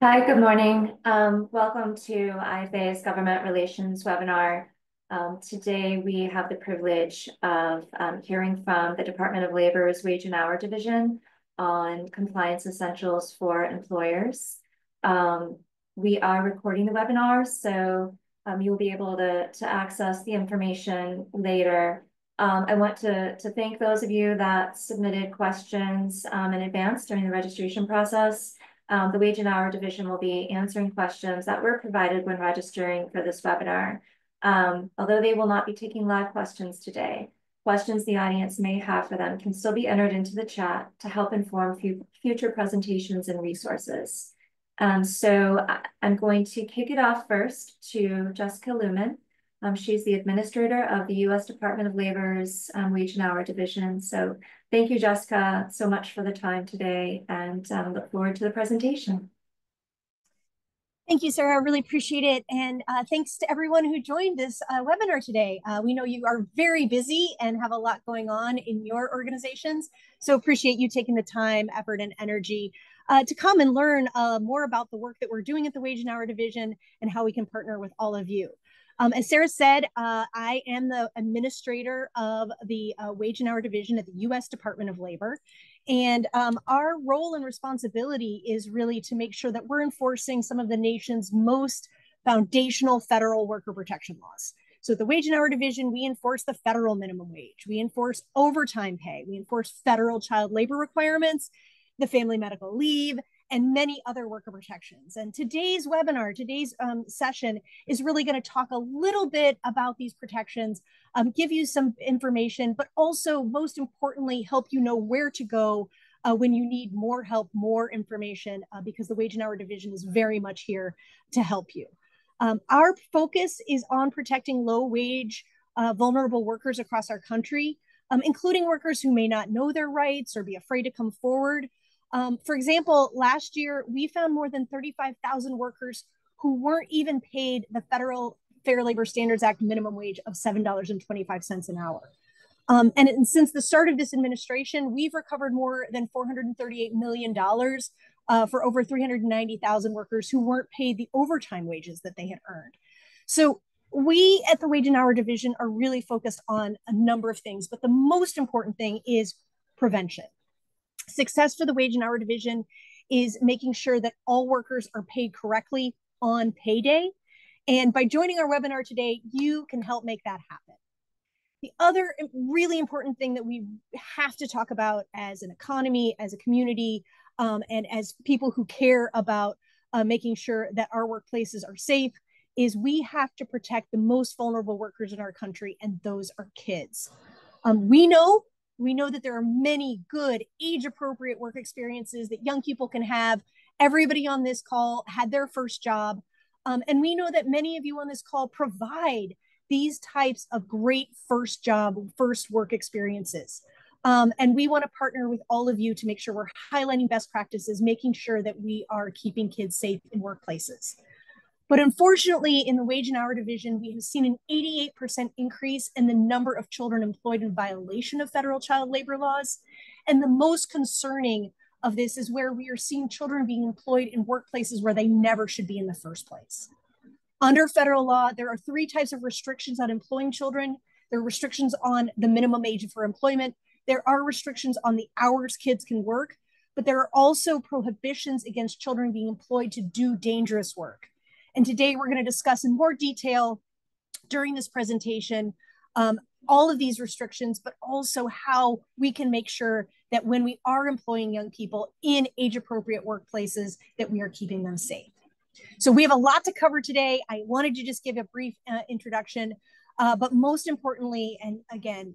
Hi, good morning. Um, welcome to IFA's Government Relations webinar. Um, today we have the privilege of um, hearing from the Department of Labor's Wage and Hour Division on compliance essentials for employers. Um, we are recording the webinar, so um, you'll be able to, to access the information later. Um, I want to, to thank those of you that submitted questions in advance during the registration process. Um, the Wage and Hour Division will be answering questions that were provided when registering for this webinar. Um, although they will not be taking live questions today, questions the audience may have for them can still be entered into the chat to help inform future presentations and resources. Um, so I'm going to kick it off first to Jessica Looman. Um, she's the administrator of the U.S. Department of Labor's um, Wage and Hour Division. So thank you, Jessica, so much for the time today and um, look forward to the presentation. Thank you, Sarah. I really appreciate it. And uh, thanks to everyone who joined this uh, webinar today. Uh, we know you are very busy and have a lot going on in your organizations. So appreciate you taking the time, effort, and energy uh, to come and learn uh, more about the work that we're doing at the Wage and Hour Division and how we can partner with all of you. Um, as Sarah said, uh, I am the administrator of the uh, Wage and Hour Division at the U.S. Department of Labor. And um, our role and responsibility is really to make sure that we're enforcing some of the nation's most foundational federal worker protection laws. So at the Wage and Hour Division, we enforce the federal minimum wage. We enforce overtime pay. We enforce federal child labor requirements, the family medical leave, and many other worker protections. And today's webinar, today's um, session is really going to talk a little bit about these protections, um, give you some information, but also most importantly, help you know where to go uh, when you need more help, more information, uh, because the Wage and Hour Division is very much here to help you. Um, our focus is on protecting low wage, uh, vulnerable workers across our country, um, including workers who may not know their rights or be afraid to come forward. Um, for example, last year we found more than 35,000 workers who weren't even paid the federal Fair Labor Standards Act minimum wage of $7.25 an hour. Um, and, and, since the start of this administration, we've recovered more than $438 million uh, for over 390,000 workers who weren't paid the overtime wages that they had earned. So we at the Wage and Hour Division are really focused on a number of things, but the most important thing is prevention. Success for the wage and hour division is making sure that all workers are paid correctly on payday. And by joining our webinar today, you can help make that happen. The other really important thing that we have to talk about as an economy, as a community, um, and as people who care about uh, making sure that our workplaces are safe is we have to protect the most vulnerable workers in our country, and those are kids. Um, we know we know that there are many good age appropriate work experiences that young people can have. Everybody on this call had their first job. Um, and we know that many of you on this call provide these types of great first job, first work experiences. Um, and we want to partner with all of you to make sure we're highlighting best practices, making sure that we are keeping kids safe in workplaces. But unfortunately, in the wage and hour division, we have seen an 88% increase in the number of children employed in violation of federal child labor laws. And the most concerning of this is where we are seeing children being employed in workplaces where they never should be in the first place. Under federal law, there are three types of restrictions on employing children. There are restrictions on the minimum age for employment. There are restrictions on the hours kids can work, but there are also prohibitions against children being employed to do dangerous work. And today we're going to discuss in more detail during this presentation um, all of these restrictions, but also how we can make sure that when we are employing young people in age appropriate workplaces, that we are keeping them safe. So we have a lot to cover today. I wanted to just give a brief uh, introduction, uh, but most importantly, and again,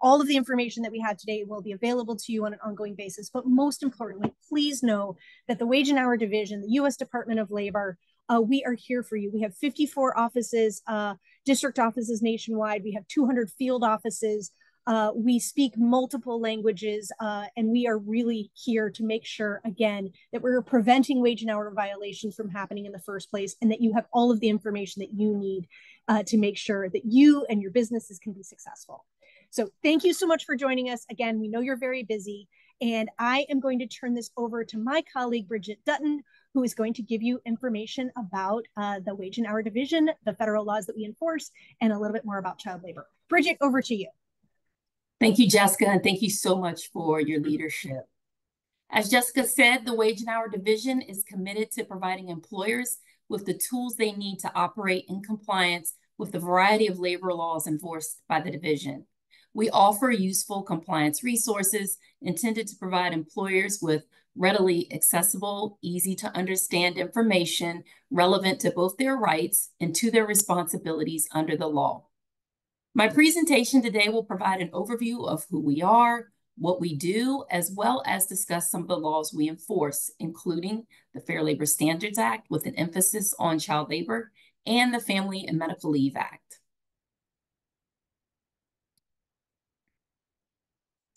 all of the information that we have today will be available to you on an ongoing basis. But most importantly, please know that the Wage and Hour Division, the U.S. Department of Labor, uh, we are here for you. We have 54 offices, uh, district offices nationwide. We have 200 field offices. Uh, we speak multiple languages, uh, and we are really here to make sure, again, that we're preventing wage and hour violations from happening in the first place, and that you have all of the information that you need uh, to make sure that you and your businesses can be successful. So thank you so much for joining us. Again, we know you're very busy, and I am going to turn this over to my colleague, Bridget Dutton, who is going to give you information about uh, the wage and hour division, the federal laws that we enforce, and a little bit more about child labor. Bridget, over to you. Thank you, Jessica, and thank you so much for your leadership. As Jessica said, the Wage and Hour Division is committed to providing employers with the tools they need to operate in compliance with the variety of labor laws enforced by the division. We offer useful compliance resources intended to provide employers with readily accessible, easy to understand information relevant to both their rights and to their responsibilities under the law. My presentation today will provide an overview of who we are, what we do, as well as discuss some of the laws we enforce, including the Fair Labor Standards Act with an emphasis on child labor and the Family and Medical Leave Act.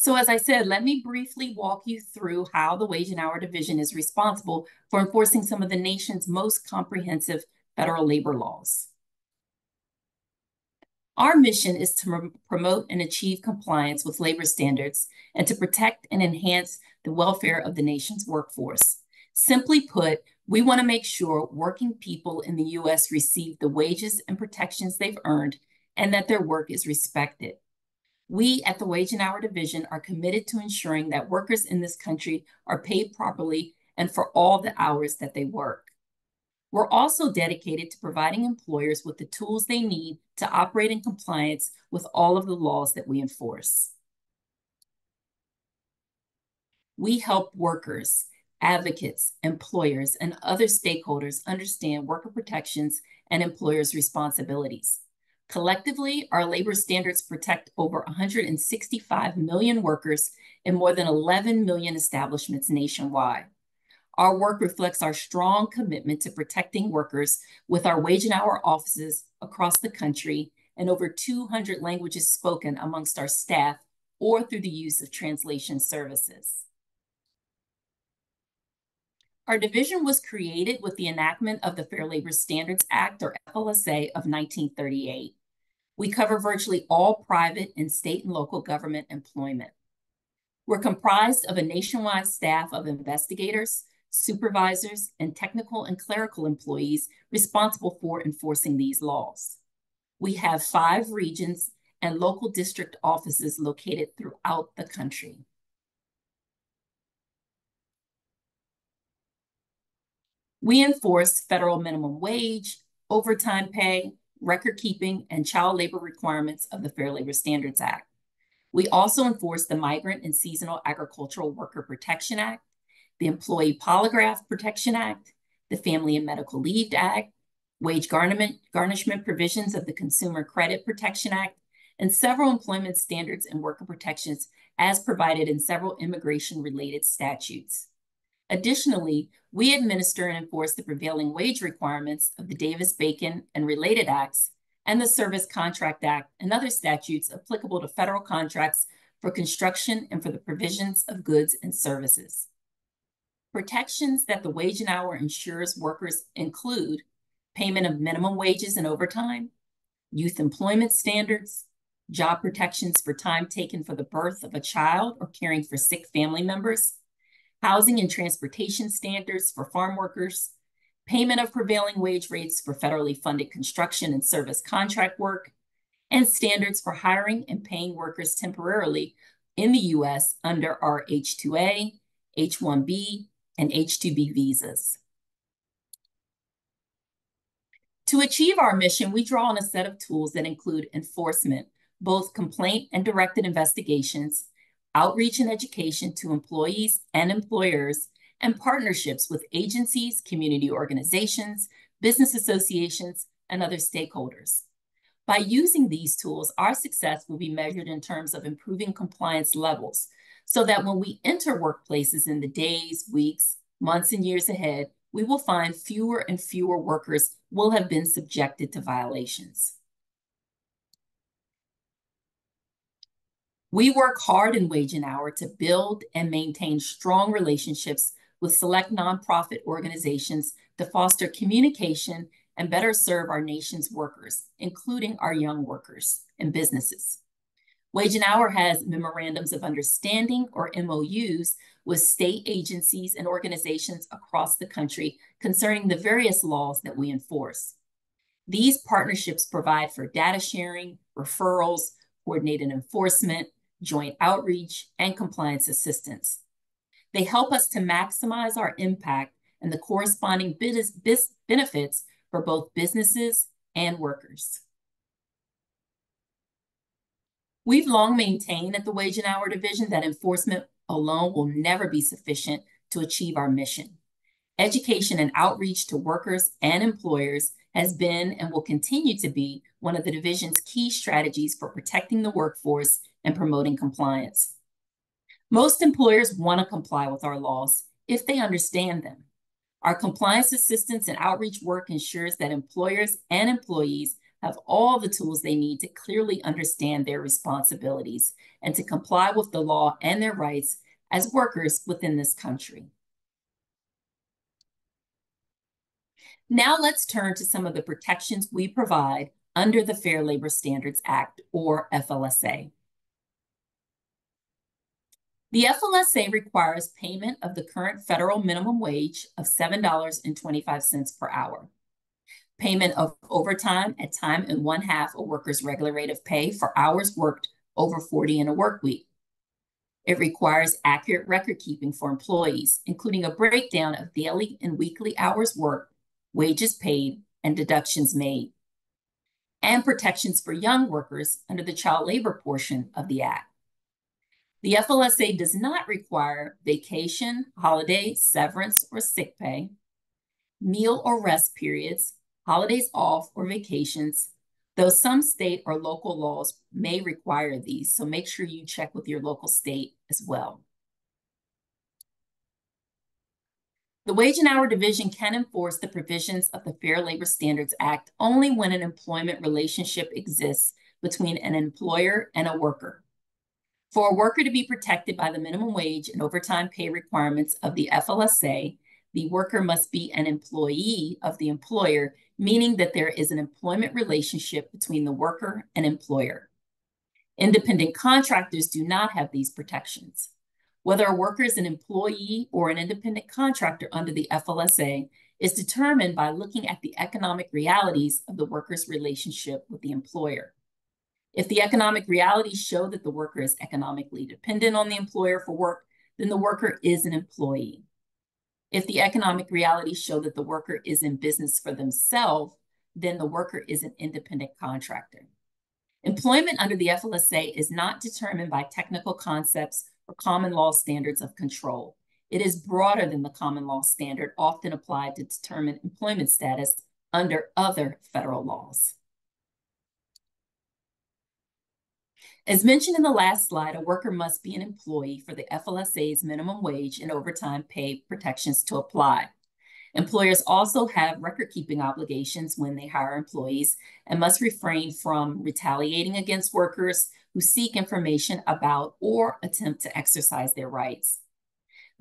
So as I said, let me briefly walk you through how the Wage and Hour Division is responsible for enforcing some of the nation's most comprehensive federal labor laws. Our mission is to promote and achieve compliance with labor standards and to protect and enhance the welfare of the nation's workforce. Simply put, we want to make sure working people in the U.S. receive the wages and protections they've earned and that their work is respected. We at the Wage and Hour Division are committed to ensuring that workers in this country are paid properly and for all the hours that they work. We're also dedicated to providing employers with the tools they need to operate in compliance with all of the laws that we enforce. We help workers, advocates, employers, and other stakeholders understand worker protections and employers' responsibilities. Collectively, our labor standards protect over 165 million workers in more than 11 million establishments nationwide. Our work reflects our strong commitment to protecting workers with our wage and hour offices across the country and over 200 languages spoken amongst our staff or through the use of translation services. Our division was created with the enactment of the Fair Labor Standards Act, or FLSA, of 1938. We cover virtually all private and state and local government employment. We're comprised of a nationwide staff of investigators, supervisors, and technical and clerical employees responsible for enforcing these laws. We have five regions and local district offices located throughout the country. We enforce federal minimum wage, overtime pay, record keeping, and child labor requirements of the Fair Labor Standards Act. We also enforce the Migrant and Seasonal Agricultural Worker Protection Act the Employee Polygraph Protection Act, the Family and Medical Leave Act, wage garnishment, provisions of the Consumer Credit Protection Act, and several employment standards and worker protections as provided in several immigration-related statutes. Additionally, we administer and enforce the prevailing wage requirements of the Davis-Bacon and related acts and the Service Contract Act and other statutes applicable to federal contracts for construction and for the provisions of goods and services. Protections that the wage and hour ensures workers include payment of minimum wages and overtime, youth employment standards, job protections for time taken for the birth of a child or caring for sick family members, housing and transportation standards for farm workers, payment of prevailing wage rates for federally funded construction and service contract work, and standards for hiring and paying workers temporarily in the U.S. under our H-2A, H-1B, and H-2B visas. To achieve our mission, we draw on a set of tools that include enforcement, both complaint and directed investigations, outreach and education to employees and employers, and partnerships with agencies, community organizations, business associations, and other stakeholders. By using these tools, our success will be measured in terms of improving compliance levels, so that when we enter workplaces in the days, weeks, months, and years ahead, we will find fewer and fewer workers will have been subjected to violations. We work hard in Wage and Hour to build and maintain strong relationships with select nonprofit organizations to foster communication and better serve our nation's workers, including our young workers and businesses. Wage and Hour has memorandums of understanding or MOUs with state agencies and organizations across the country concerning the various laws that we enforce. These partnerships provide for data sharing, referrals, coordinated enforcement, joint outreach, and compliance assistance. They help us to maximize our impact and the corresponding benefits for both businesses and workers. We've long maintained at the Wage and Hour Division that enforcement alone will never be sufficient to achieve our mission. Education and outreach to workers and employers has been and will continue to be one of the division's key strategies for protecting the workforce and promoting compliance. Most employers want to comply with our laws if they understand them. Our compliance assistance and outreach work ensures that employers and employees have all the tools they need to clearly understand their responsibilities and to comply with the law and their rights as workers within this country. Now let's turn to some of the protections we provide under the Fair Labor Standards Act, or FLSA. The FLSA requires payment of the current federal minimum wage of $7.25 per hour payment of overtime at time and one half a worker's regular rate of pay for hours worked over 40 in a work week. It requires accurate record keeping for employees, including a breakdown of daily and weekly hours worked, wages paid, and deductions made, and protections for young workers under the child labor portion of the Act. The FLSA does not require vacation, holiday, severance, or sick pay, meal or rest periods, holidays off, or vacations, though some state or local laws may require these. So make sure you check with your local state as well. The Wage and Hour Division can enforce the provisions of the Fair Labor Standards Act only when an employment relationship exists between an employer and a worker. For a worker to be protected by the minimum wage and overtime pay requirements of the FLSA, the worker must be an employee of the employer meaning that there is an employment relationship between the worker and employer. Independent contractors do not have these protections. Whether a worker is an employee or an independent contractor under the FLSA is determined by looking at the economic realities of the worker's relationship with the employer. If the economic realities show that the worker is economically dependent on the employer for work, then the worker is an employee. If the economic realities show that the worker is in business for themselves, then the worker is an independent contractor. Employment under the FLSA is not determined by technical concepts or common law standards of control. It is broader than the common law standard often applied to determine employment status under other federal laws. As mentioned in the last slide, a worker must be an employee for the FLSA's minimum wage and overtime pay protections to apply. Employers also have record keeping obligations when they hire employees and must refrain from retaliating against workers who seek information about or attempt to exercise their rights.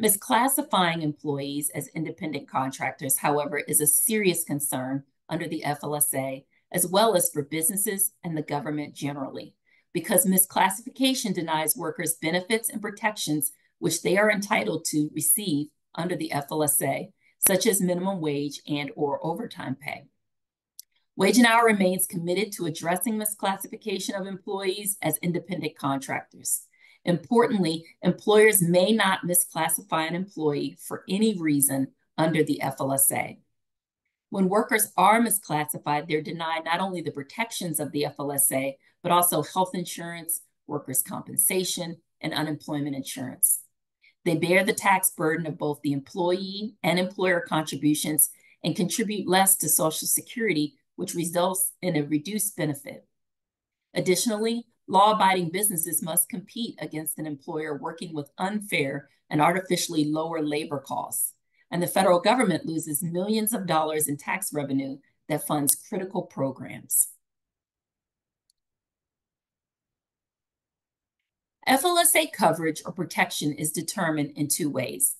Misclassifying employees as independent contractors, however, is a serious concern under the FLSA, as well as for businesses and the government generally because misclassification denies workers benefits and protections which they are entitled to receive under the FLSA, such as minimum wage and or overtime pay. Wage and Hour remains committed to addressing misclassification of employees as independent contractors. Importantly, employers may not misclassify an employee for any reason under the FLSA. When workers are misclassified, they're denied not only the protections of the FLSA, but also health insurance, workers' compensation, and unemployment insurance. They bear the tax burden of both the employee and employer contributions and contribute less to Social Security, which results in a reduced benefit. Additionally, law abiding businesses must compete against an employer working with unfair and artificially lower labor costs and the federal government loses millions of dollars in tax revenue that funds critical programs. FLSA coverage or protection is determined in two ways.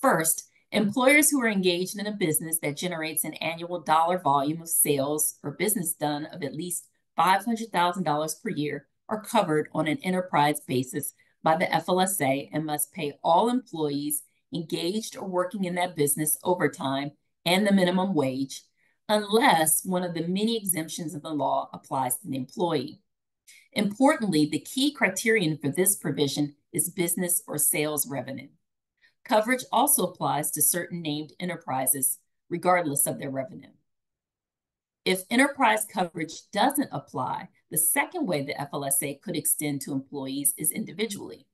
First, employers who are engaged in a business that generates an annual dollar volume of sales or business done of at least $500,000 per year are covered on an enterprise basis by the FLSA and must pay all employees engaged or working in that business overtime and the minimum wage, unless one of the many exemptions of the law applies to the employee. Importantly, the key criterion for this provision is business or sales revenue. Coverage also applies to certain named enterprises, regardless of their revenue. If enterprise coverage doesn't apply, the second way the FLSA could extend to employees is individually.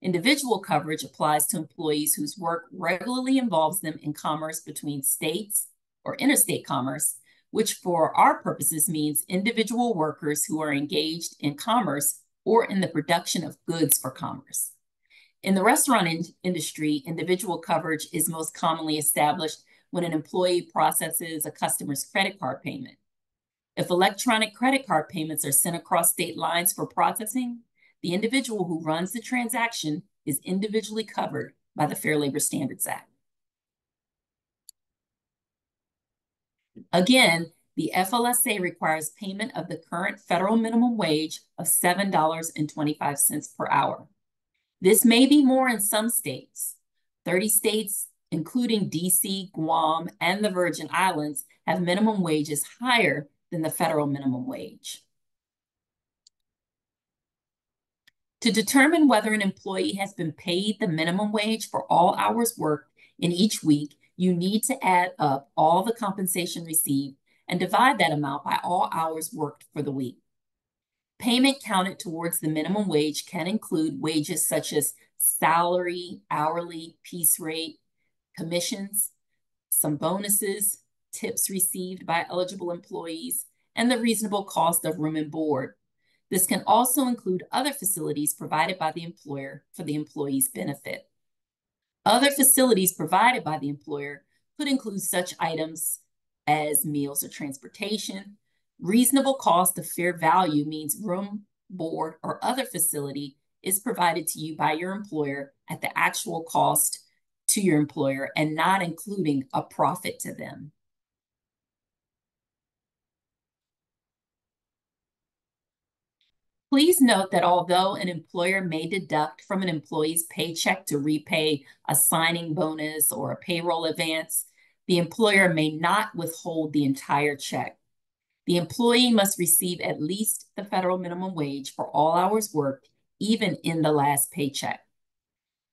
Individual coverage applies to employees whose work regularly involves them in commerce between states or interstate commerce, which for our purposes means individual workers who are engaged in commerce or in the production of goods for commerce. In the restaurant in industry, individual coverage is most commonly established when an employee processes a customer's credit card payment. If electronic credit card payments are sent across state lines for processing, the individual who runs the transaction is individually covered by the Fair Labor Standards Act. Again, the FLSA requires payment of the current federal minimum wage of $7.25 per hour. This may be more in some states. 30 states, including DC, Guam, and the Virgin Islands, have minimum wages higher than the federal minimum wage. To determine whether an employee has been paid the minimum wage for all hours worked in each week, you need to add up all the compensation received and divide that amount by all hours worked for the week. Payment counted towards the minimum wage can include wages such as salary, hourly, piece rate, commissions, some bonuses, tips received by eligible employees, and the reasonable cost of room and board. This can also include other facilities provided by the employer for the employee's benefit. Other facilities provided by the employer could include such items as meals or transportation. Reasonable cost of fair value means room, board, or other facility is provided to you by your employer at the actual cost to your employer and not including a profit to them. Please note that although an employer may deduct from an employee's paycheck to repay a signing bonus or a payroll advance, the employer may not withhold the entire check. The employee must receive at least the federal minimum wage for all hours worked, even in the last paycheck.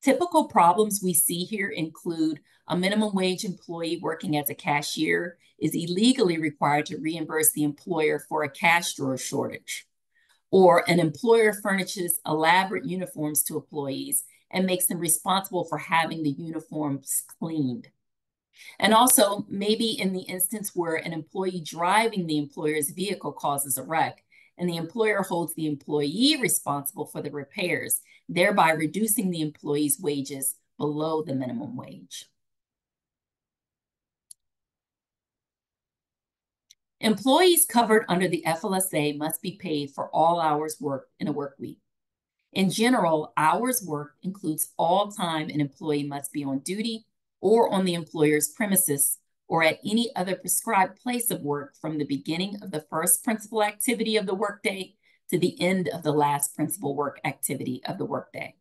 Typical problems we see here include a minimum wage employee working as a cashier is illegally required to reimburse the employer for a cash drawer shortage or an employer furnishes elaborate uniforms to employees and makes them responsible for having the uniforms cleaned. And also, maybe in the instance where an employee driving the employer's vehicle causes a wreck, and the employer holds the employee responsible for the repairs, thereby reducing the employee's wages below the minimum wage. Employees covered under the FLSA must be paid for all hours worked in a work week. In general, hours worked includes all time an employee must be on duty or on the employer's premises or at any other prescribed place of work from the beginning of the first principal activity of the workday to the end of the last principal work activity of the workday.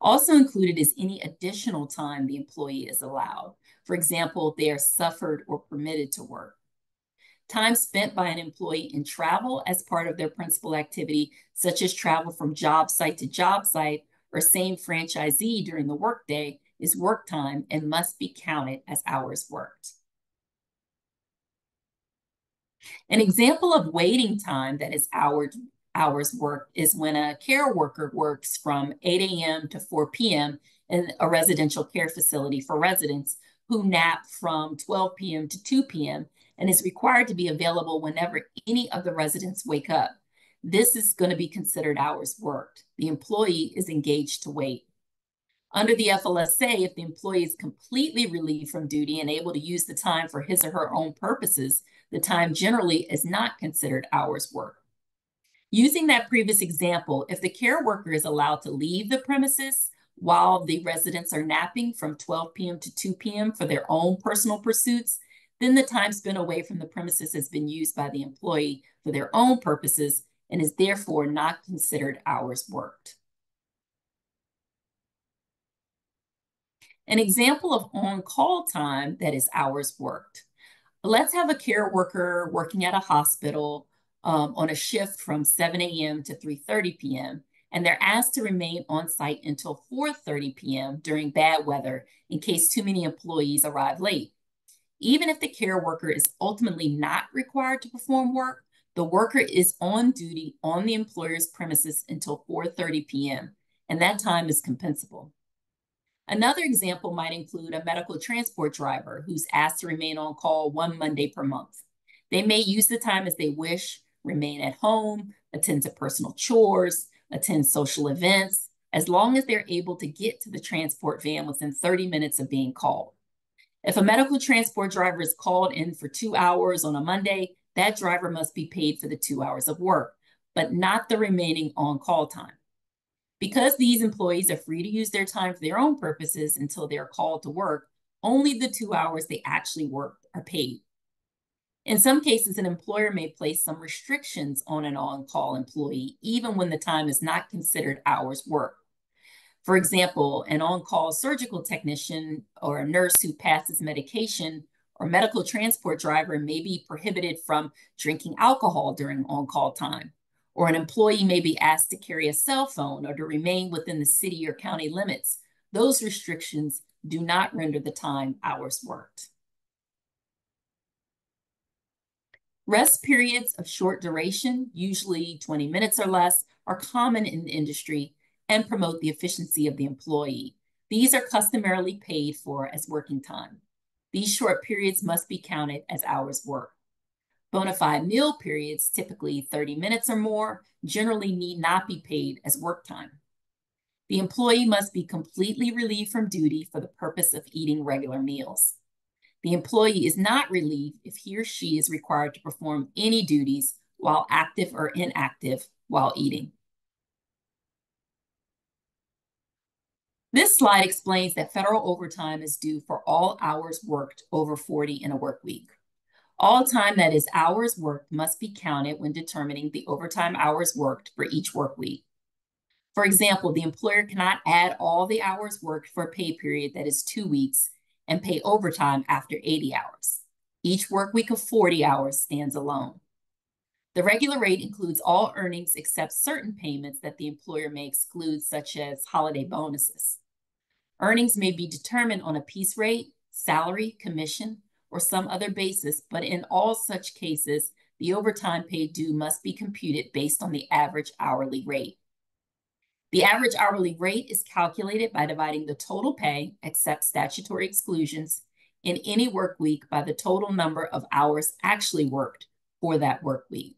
Also included is any additional time the employee is allowed. For example, they are suffered or permitted to work. Time spent by an employee in travel as part of their principal activity, such as travel from job site to job site or same franchisee during the workday, is work time and must be counted as hours worked. An example of waiting time that is hours, hours worked is when a care worker works from 8 a.m. to 4 p.m. in a residential care facility for residents who nap from 12 p.m. to 2 p.m and is required to be available whenever any of the residents wake up. This is going to be considered hours worked. The employee is engaged to wait. Under the FLSA, if the employee is completely relieved from duty and able to use the time for his or her own purposes, the time generally is not considered hours worked. Using that previous example, if the care worker is allowed to leave the premises while the residents are napping from 12 p.m. to 2 p.m. for their own personal pursuits, then the time spent away from the premises has been used by the employee for their own purposes and is therefore not considered hours worked. An example of on-call time that is hours worked. Let's have a care worker working at a hospital um, on a shift from 7 a.m. to 3.30 p.m., and they're asked to remain on site until 4.30 p.m. during bad weather in case too many employees arrive late. Even if the care worker is ultimately not required to perform work, the worker is on duty on the employer's premises until 4.30 p.m., and that time is compensable. Another example might include a medical transport driver who's asked to remain on call one Monday per month. They may use the time as they wish, remain at home, attend to personal chores, attend social events, as long as they're able to get to the transport van within 30 minutes of being called. If a medical transport driver is called in for two hours on a Monday, that driver must be paid for the two hours of work, but not the remaining on call time. Because these employees are free to use their time for their own purposes until they are called to work, only the two hours they actually worked are paid. In some cases, an employer may place some restrictions on an on call employee, even when the time is not considered hours worked. For example, an on call surgical technician or a nurse who passes medication or medical transport driver may be prohibited from drinking alcohol during on call time or an employee may be asked to carry a cell phone or to remain within the city or county limits, those restrictions do not render the time hours worked. Rest periods of short duration, usually 20 minutes or less, are common in the industry and promote the efficiency of the employee. These are customarily paid for as working time. These short periods must be counted as hours worked. Bona fide meal periods, typically 30 minutes or more, generally need not be paid as work time. The employee must be completely relieved from duty for the purpose of eating regular meals. The employee is not relieved if he or she is required to perform any duties while active or inactive while eating. This slide explains that federal overtime is due for all hours worked over 40 in a work week. All time that is hours worked must be counted when determining the overtime hours worked for each work week. For example, the employer cannot add all the hours worked for a pay period that is two weeks and pay overtime after 80 hours. Each work week of 40 hours stands alone. The regular rate includes all earnings except certain payments that the employer may exclude, such as holiday bonuses. Earnings may be determined on a piece rate, salary, commission, or some other basis, but in all such cases, the overtime pay due must be computed based on the average hourly rate. The average hourly rate is calculated by dividing the total pay, except statutory exclusions, in any work week by the total number of hours actually worked for that work week.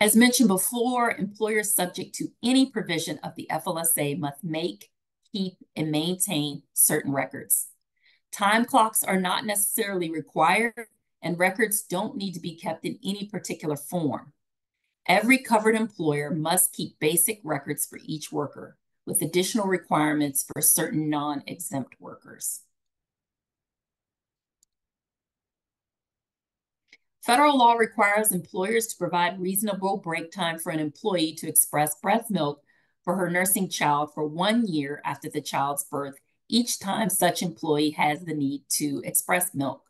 As mentioned before, employers subject to any provision of the FLSA must make, keep, and maintain certain records. Time clocks are not necessarily required, and records don't need to be kept in any particular form. Every covered employer must keep basic records for each worker, with additional requirements for certain non exempt workers. Federal law requires employers to provide reasonable break time for an employee to express breast milk for her nursing child for one year after the child's birth each time such employee has the need to express milk.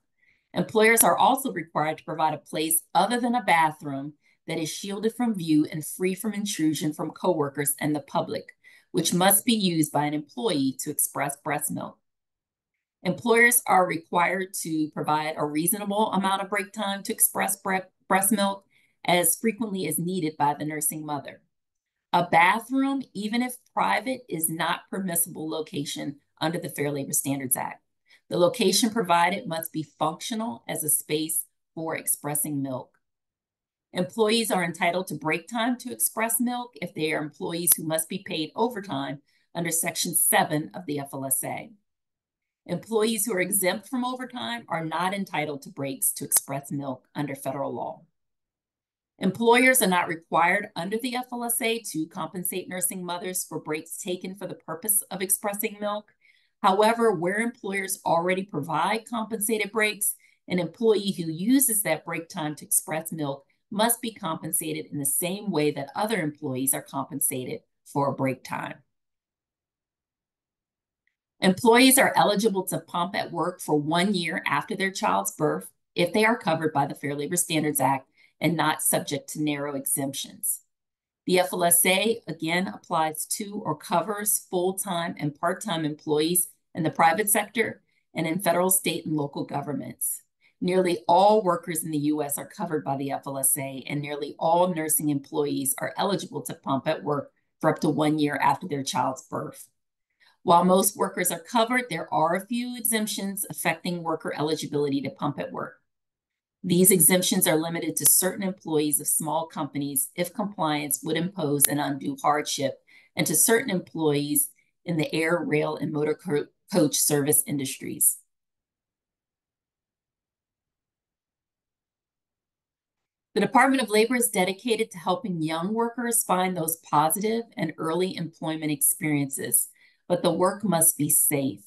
Employers are also required to provide a place other than a bathroom that is shielded from view and free from intrusion from coworkers and the public, which must be used by an employee to express breast milk. Employers are required to provide a reasonable amount of break time to express breast milk as frequently as needed by the nursing mother. A bathroom, even if private, is not permissible location under the Fair Labor Standards Act. The location provided must be functional as a space for expressing milk. Employees are entitled to break time to express milk if they are employees who must be paid overtime under Section 7 of the FLSA. Employees who are exempt from overtime are not entitled to breaks to express milk under federal law. Employers are not required under the FLSA to compensate nursing mothers for breaks taken for the purpose of expressing milk. However, where employers already provide compensated breaks, an employee who uses that break time to express milk must be compensated in the same way that other employees are compensated for a break time. Employees are eligible to pump at work for one year after their child's birth if they are covered by the Fair Labor Standards Act and not subject to narrow exemptions. The FLSA again applies to or covers full-time and part-time employees in the private sector and in federal, state, and local governments. Nearly all workers in the US are covered by the FLSA, and nearly all nursing employees are eligible to pump at work for up to one year after their child's birth. While most workers are covered, there are a few exemptions affecting worker eligibility to pump at work. These exemptions are limited to certain employees of small companies if compliance would impose an undue hardship, and to certain employees in the air, rail, and motor co coach service industries. The Department of Labor is dedicated to helping young workers find those positive and early employment experiences, but the work must be safe.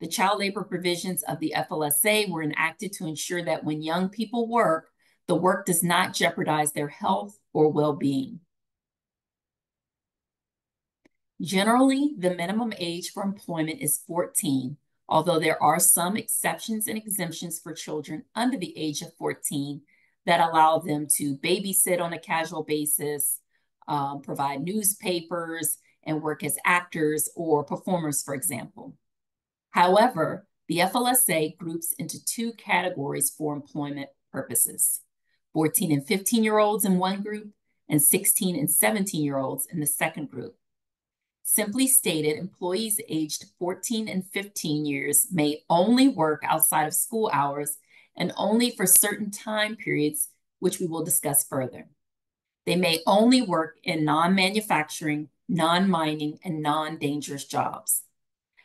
The child labor provisions of the FLSA were enacted to ensure that when young people work, the work does not jeopardize their health or well-being. Generally, the minimum age for employment is 14, although there are some exceptions and exemptions for children under the age of 14 that allow them to babysit on a casual basis, um, provide newspapers, and work as actors or performers, for example. However, the FLSA groups into two categories for employment purposes 14 and 15 year olds in one group, and 16 and 17 year olds in the second group. Simply stated, employees aged 14 and 15 years may only work outside of school hours and only for certain time periods, which we will discuss further. They may only work in non manufacturing, non mining, and non dangerous jobs.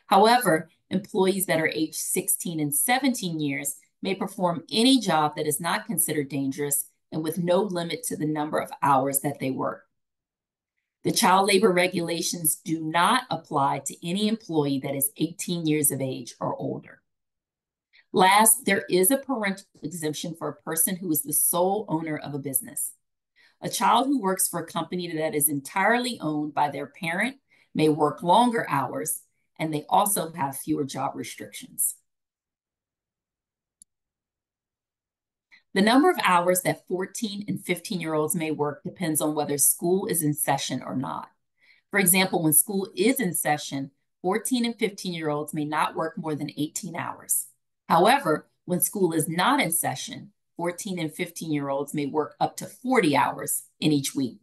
However, employees that are aged 16 and 17 years may perform any job that is not considered dangerous and with no limit to the number of hours that they work. The child labor regulations do not apply to any employee that is 18 years of age or older. Last, there is a parental exemption for a person who is the sole owner of a business. A child who works for a company that is entirely owned by their parent may work longer hours and they also have fewer job restrictions. The number of hours that 14 and 15 year olds may work depends on whether school is in session or not. For example, when school is in session, 14 and 15 year olds may not work more than 18 hours. However, when school is not in session, 14 and 15 year olds may work up to 40 hours in each week.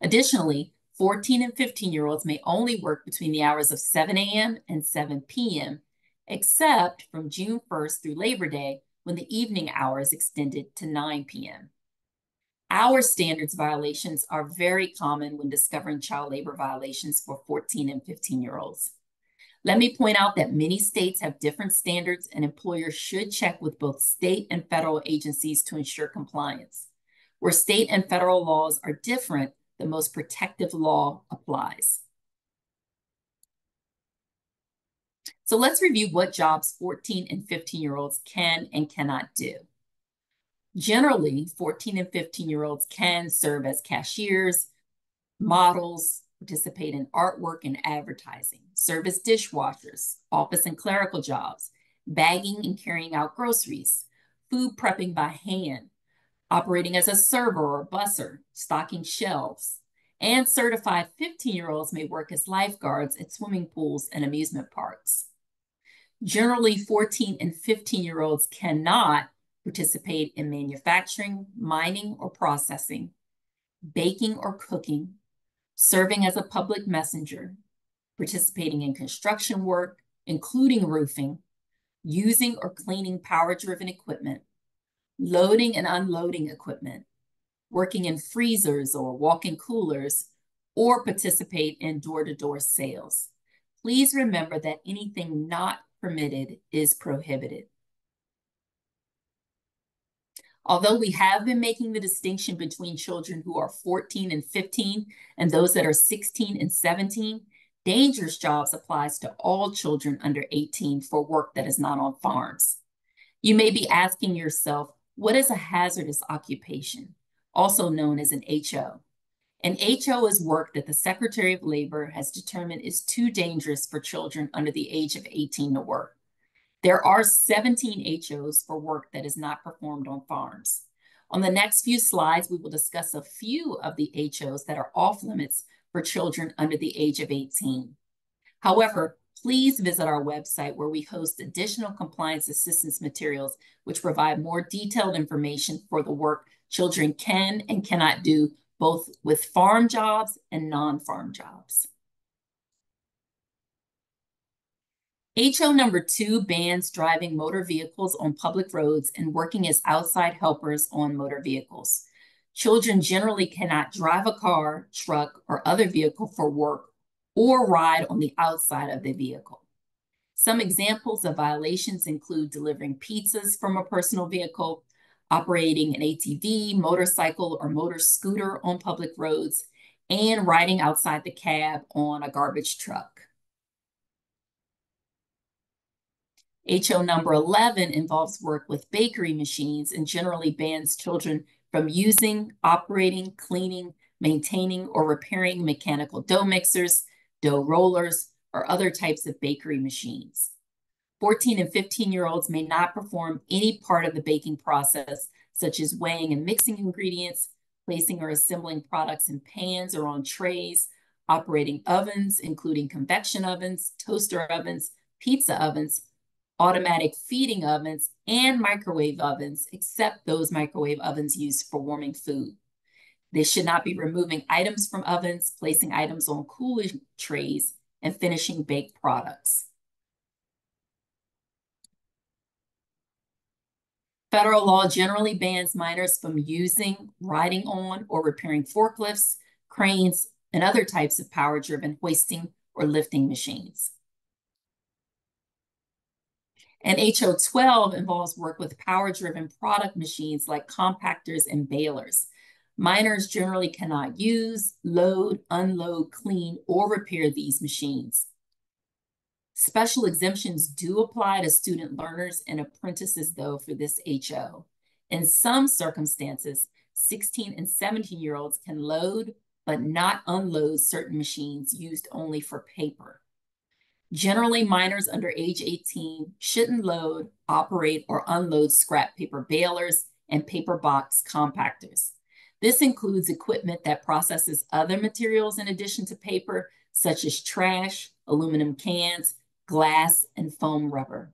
Additionally, 14 and 15 year olds may only work between the hours of 7 a.m. and 7 p.m., except from June 1st through Labor Day when the evening hours extended to 9 p.m. Hour standards violations are very common when discovering child labor violations for 14 and 15 year olds. Let me point out that many states have different standards and employers should check with both state and federal agencies to ensure compliance. Where state and federal laws are different, the most protective law applies. So let's review what jobs 14 and 15 year olds can and cannot do. Generally, 14 and 15 year olds can serve as cashiers, models, participate in artwork and advertising, serve as dishwashers, office and clerical jobs, bagging and carrying out groceries, food prepping by hand, operating as a server or busser, stocking shelves. And certified 15 year olds may work as lifeguards at swimming pools and amusement parks. Generally, 14 and 15 year olds cannot participate in manufacturing, mining, or processing, baking or cooking, serving as a public messenger, participating in construction work, including roofing, using or cleaning power driven equipment, loading and unloading equipment, working in freezers or walk-in coolers, or participate in door-to-door sales. Please remember that anything not permitted is prohibited. Although we have been making the distinction between children who are 14 and 15 and those that are 16 and 17, dangerous jobs applies to all children under 18 for work that is not on farms. You may be asking yourself, what is a hazardous occupation, also known as an HO? An HO is work that the Secretary of Labor has determined is too dangerous for children under the age of 18 to work. There are 17 HOs for work that is not performed on farms. On the next few slides, we will discuss a few of the HOs that are off limits for children under the age of 18. However, please visit our website where we host additional compliance assistance materials which provide more detailed information for the work children can and cannot do both with farm jobs and non-farm jobs. HO number two bans driving motor vehicles on public roads and working as outside helpers on motor vehicles. Children generally cannot drive a car, truck, or other vehicle for work or ride on the outside of the vehicle. Some examples of violations include delivering pizzas from a personal vehicle, operating an ATV, motorcycle, or motor scooter on public roads, and riding outside the cab on a garbage truck. HO number 11 involves work with bakery machines and generally bans children from using, operating, cleaning, maintaining, or repairing mechanical dough mixers, dough rollers, or other types of bakery machines. 14 and 15 year olds may not perform any part of the baking process, such as weighing and mixing ingredients, placing or assembling products in pans or on trays, operating ovens, including convection ovens, toaster ovens, pizza ovens, automatic feeding ovens, and microwave ovens, except those microwave ovens used for warming food. They should not be removing items from ovens, placing items on cooling trays, and finishing baked products. Federal law generally bans minors from using, riding on, or repairing forklifts, cranes, and other types of power-driven hoisting or lifting machines. And HO12 involves work with power-driven product machines like compactors and balers. Minors generally cannot use, load, unload, clean, or repair these machines. Special exemptions do apply to student learners and apprentices, though, for this HO. In some circumstances, 16 and 17 year olds can load but not unload certain machines used only for paper. Generally, minors under age 18 shouldn't load, operate, or unload scrap paper balers and paper box compactors. This includes equipment that processes other materials in addition to paper, such as trash, aluminum cans, glass, and foam rubber.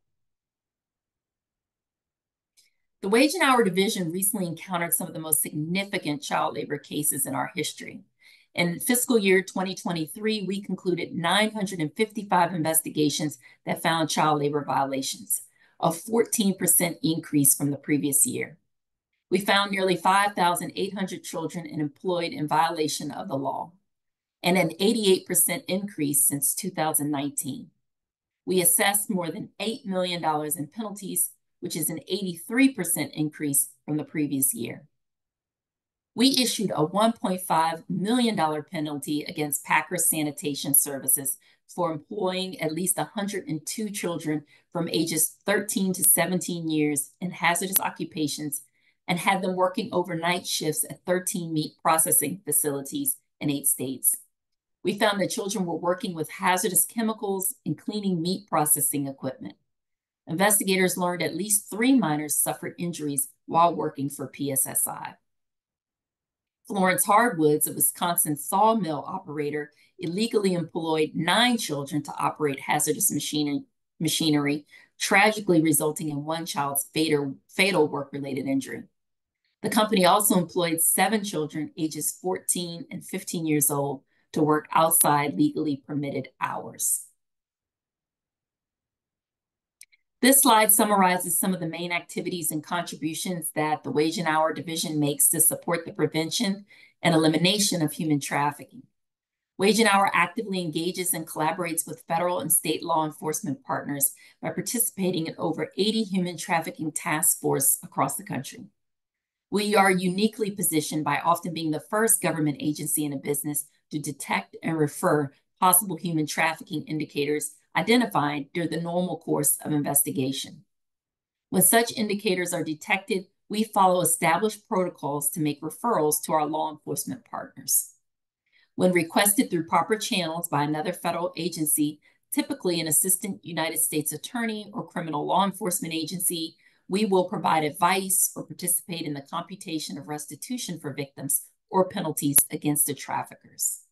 The Wage and Hour Division recently encountered some of the most significant child labor cases in our history. In fiscal year 2023, we concluded 955 investigations that found child labor violations, a 14% increase from the previous year. We found nearly 5,800 children employed in violation of the law, and an 88% increase since 2019. We assessed more than $8 million in penalties, which is an 83% increase from the previous year. We issued a $1.5 million penalty against Packer Sanitation Services for employing at least 102 children from ages 13 to 17 years in hazardous occupations and had them working overnight shifts at 13 meat processing facilities in eight states. We found that children were working with hazardous chemicals and cleaning meat processing equipment. Investigators learned at least three minors suffered injuries while working for PSSI. Florence Hardwoods, a Wisconsin sawmill operator, illegally employed nine children to operate hazardous machinery, tragically resulting in one child's fatal, fatal work-related injury. The company also employed seven children ages 14 and 15 years old to work outside legally permitted hours. This slide summarizes some of the main activities and contributions that the Wage and Hour Division makes to support the prevention and elimination of human trafficking. Wage and Hour actively engages and collaborates with federal and state law enforcement partners by participating in over 80 human trafficking task force across the country. We are uniquely positioned by often being the first government agency in a business to detect and refer possible human trafficking indicators identified during the normal course of investigation. When such indicators are detected, we follow established protocols to make referrals to our law enforcement partners. When requested through proper channels by another federal agency, typically an assistant United States attorney or criminal law enforcement agency, we will provide advice or participate in the computation of restitution for victims or penalties against the traffickers.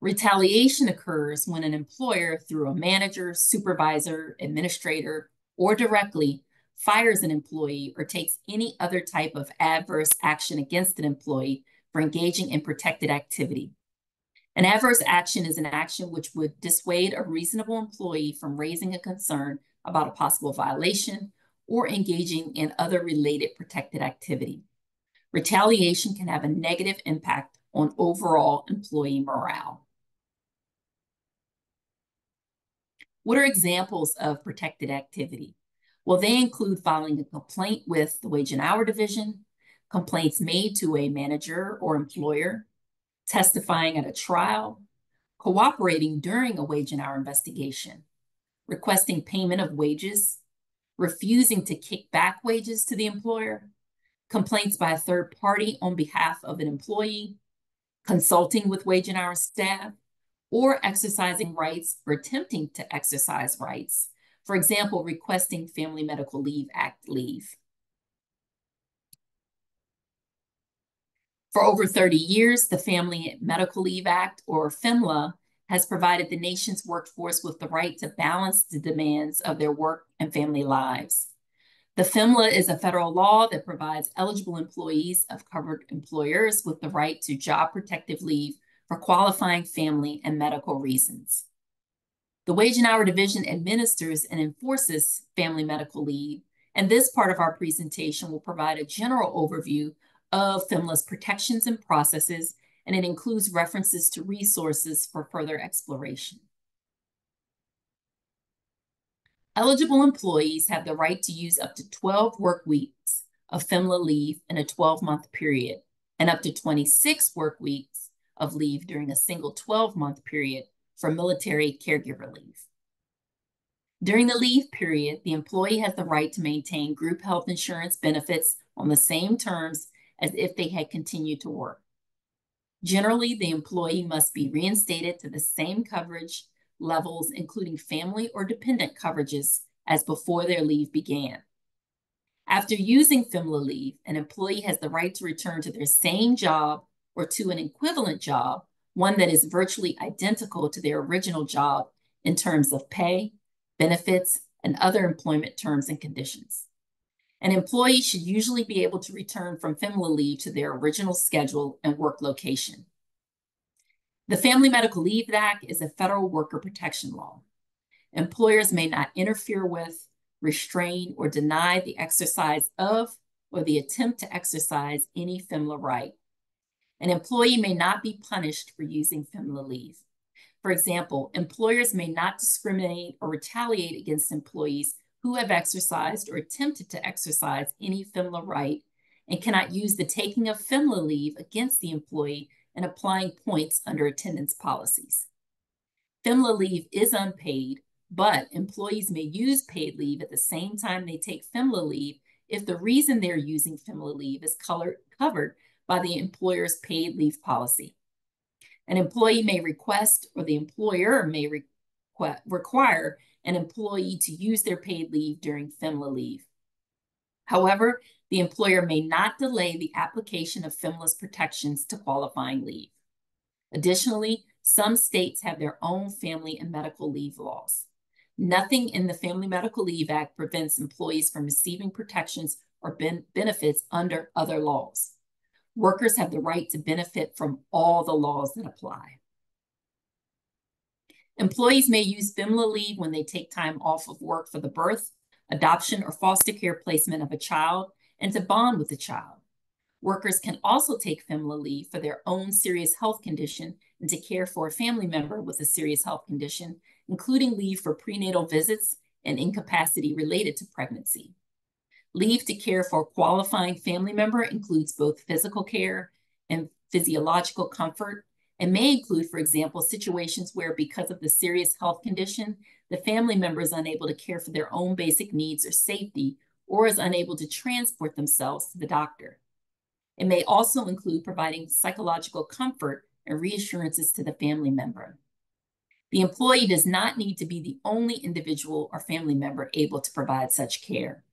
Retaliation occurs when an employer, through a manager, supervisor, administrator, or directly, fires an employee or takes any other type of adverse action against an employee for engaging in protected activity. An adverse action is an action which would dissuade a reasonable employee from raising a concern about a possible violation or engaging in other related protected activity. Retaliation can have a negative impact on overall employee morale. What are examples of protected activity? Well, they include filing a complaint with the Wage and Hour Division, complaints made to a manager or employer, testifying at a trial, cooperating during a wage and hour investigation, requesting payment of wages, refusing to kick back wages to the employer, complaints by a third party on behalf of an employee, consulting with wage and hour staff, or exercising rights or attempting to exercise rights. For example, requesting Family Medical Leave Act leave. For over 30 years, the Family Medical Leave Act, or FMLA, has provided the nation's workforce with the right to balance the demands of their work and family lives. The FMLA is a federal law that provides eligible employees of covered employers with the right to job protective leave for qualifying family and medical reasons. The Wage and Hour Division administers and enforces family medical leave, and this part of our presentation will provide a general overview of FMLA's protections and processes, and it includes references to resources for further exploration. Eligible employees have the right to use up to 12 work weeks of FMLA leave in a 12-month period and up to 26 work weeks of leave during a single 12-month period for military caregiver leave. During the leave period, the employee has the right to maintain group health insurance benefits on the same terms as if they had continued to work. Generally, the employee must be reinstated to the same coverage levels, including family or dependent coverages, as before their leave began. After using FMLA leave, an employee has the right to return to their same job or to an equivalent job, one that is virtually identical to their original job in terms of pay, benefits, and other employment terms and conditions. An employee should usually be able to return from FMLA leave to their original schedule and work location. The Family Medical Leave Act is a federal worker protection law. Employers may not interfere with, restrain, or deny the exercise of or the attempt to exercise any FMLA right. An employee may not be punished for using FMLA leave. For example, employers may not discriminate or retaliate against employees who have exercised or attempted to exercise any FMLA right and cannot use the taking of FMLA leave against the employee and applying points under attendance policies. FMLA leave is unpaid, but employees may use paid leave at the same time they take FMLA leave if the reason they're using FMLA leave is color, covered by the employer's paid leave policy. An employee may request or the employer may requ- require an employee to use their paid leave during FMLA leave. However, the employer may not delay the application of FMLA's protections to qualifying leave. Additionally, some states have their own family and medical leave laws. Nothing in the Family Medical Leave Act prevents employees from receiving protections or ben benefits under other laws. Workers have the right to benefit from all the laws that apply. Employees may use FMLA leave when they take time off of work for the birth, adoption, or foster care placement of a child and to bond with the child. Workers can also take FMLA leave for their own serious health condition and to care for a family member with a serious health condition, including leave for prenatal visits and incapacity related to pregnancy. Leave to care for a qualifying family member includes both physical care and physiological comfort and may include, for example, situations where because of the serious health condition, the family member is unable to care for their own basic needs or safety, or is unable to transport themselves to the doctor. It may also include providing psychological comfort and reassurances to the family member. The employee does not need to be the only individual or family member able to provide such care.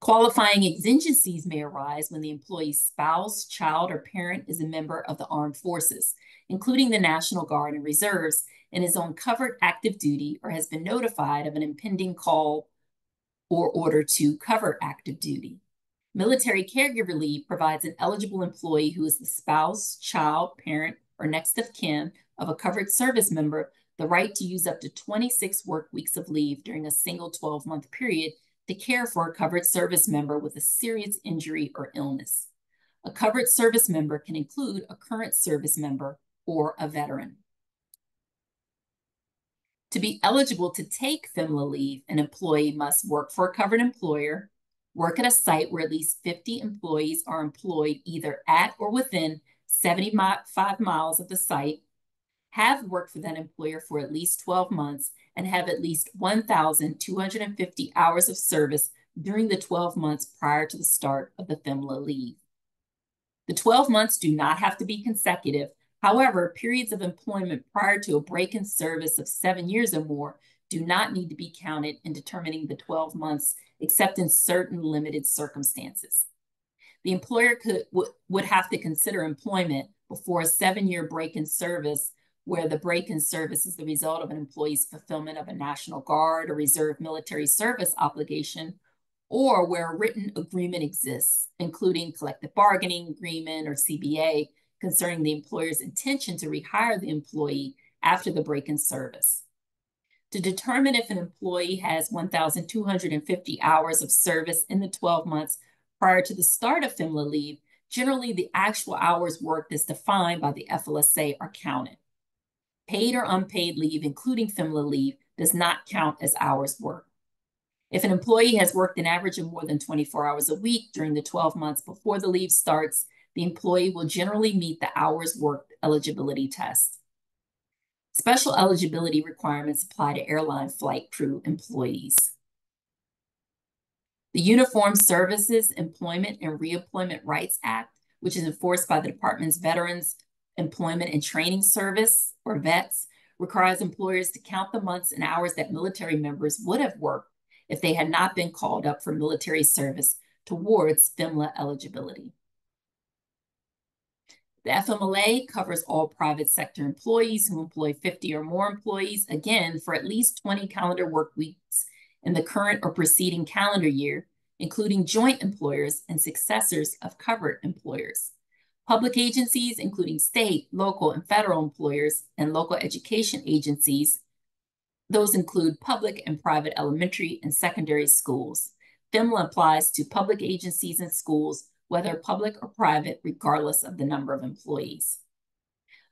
Qualifying exigencies may arise when the employee's spouse, child, or parent is a member of the armed forces, including the National Guard and Reserves, and is on covered active duty or has been notified of an impending call or order to cover active duty. Military caregiver leave provides an eligible employee who is the spouse, child, parent, or next of kin of a covered service member the right to use up to 26 work weeks of leave during a single 12 month period to care for a covered service member with a serious injury or illness. A covered service member can include a current service member or a veteran. To be eligible to take FMLA leave, an employee must work for a covered employer, work at a site where at least 50 employees are employed either at or within 75 miles of the site, have worked for that employer for at least 12 months, and have at least 1,250 hours of service during the 12 months prior to the start of the FMLA leave. The 12 months do not have to be consecutive. However, periods of employment prior to a break in service of seven years or more do not need to be counted in determining the 12 months, except in certain limited circumstances. The employer could would have to consider employment before a seven-year break in service where the break in service is the result of an employee's fulfillment of a National Guard or Reserve military service obligation, or where a written agreement exists, including collective bargaining agreement or CBA, concerning the employer's intention to rehire the employee after the break in service. To determine if an employee has 1,250 hours of service in the 12 months prior to the start of FMLA leave, generally the actual hours worked as defined by the FLSA are counted. Paid or unpaid leave, including FMLA leave, does not count as hours worked. If an employee has worked an average of more than 24 hours a week during the 12 months before the leave starts, the employee will generally meet the hours worked eligibility test. Special eligibility requirements apply to airline flight crew employees. The Uniform Services Employment and Reemployment Rights Act, which is enforced by the Department's Veterans Employment and Training Service, or VETS, requires employers to count the months and hours that military members would have worked if they had not been called up for military service towards FMLA eligibility. The FMLA covers all private sector employees who employ 50 or more employees, again, for at least 20 calendar work weeks in the current or preceding calendar year, including joint employers and successors of covered employers. Public agencies, including state, local, and federal employers, and local education agencies, those include public and private elementary and secondary schools. FMLA applies to public agencies and schools, whether public or private, regardless of the number of employees.